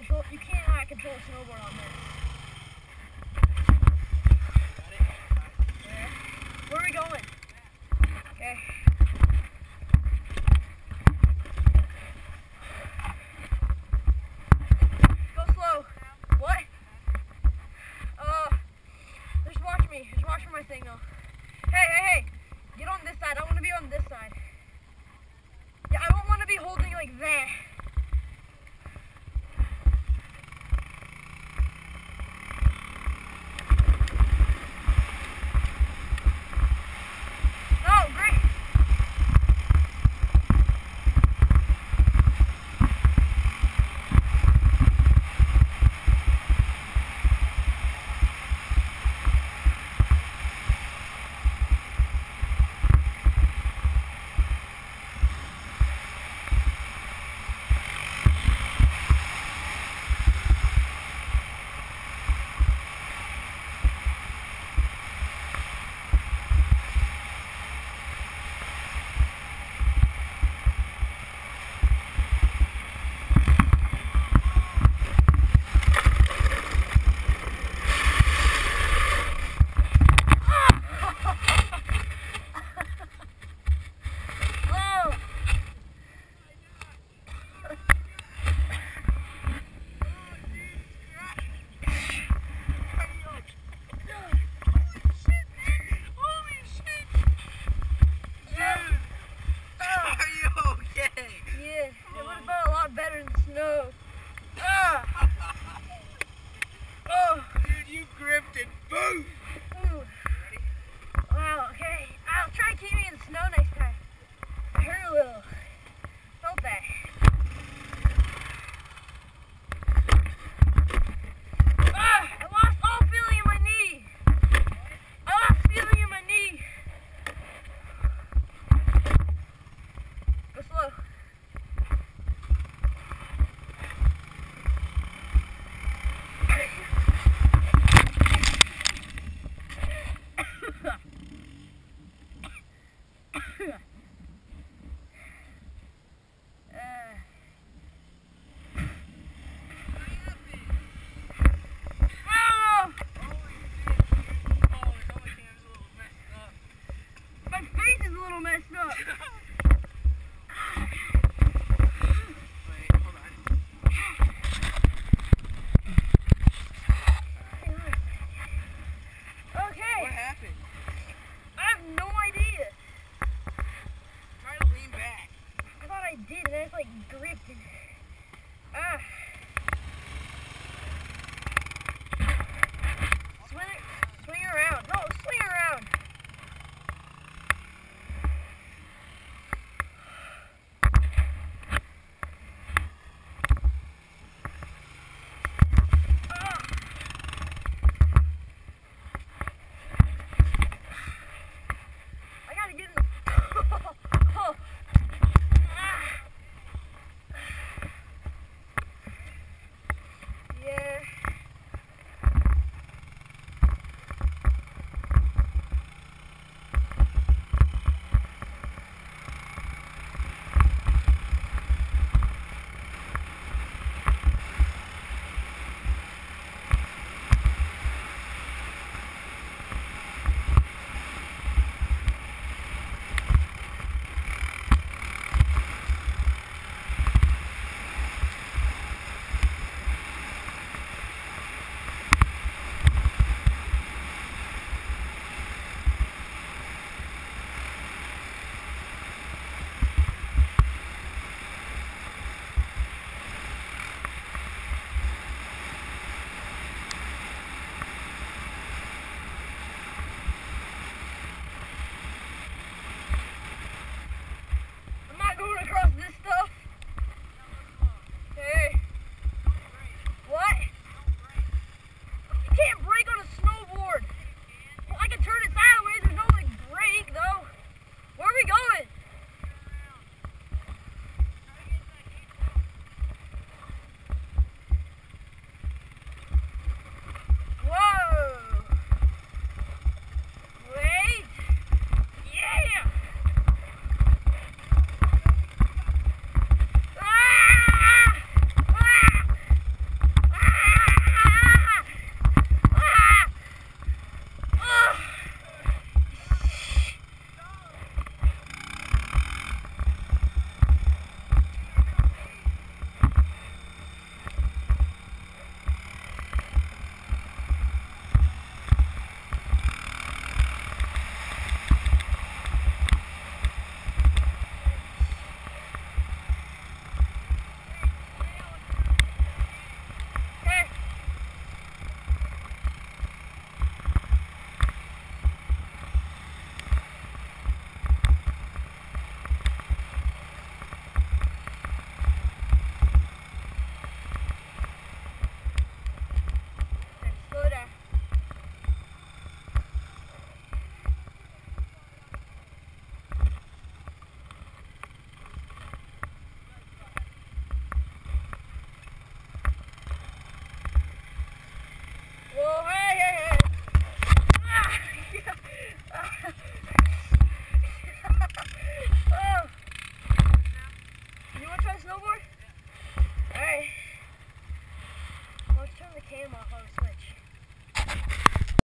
You can't hot control snowboard on this. like gripping. Ah.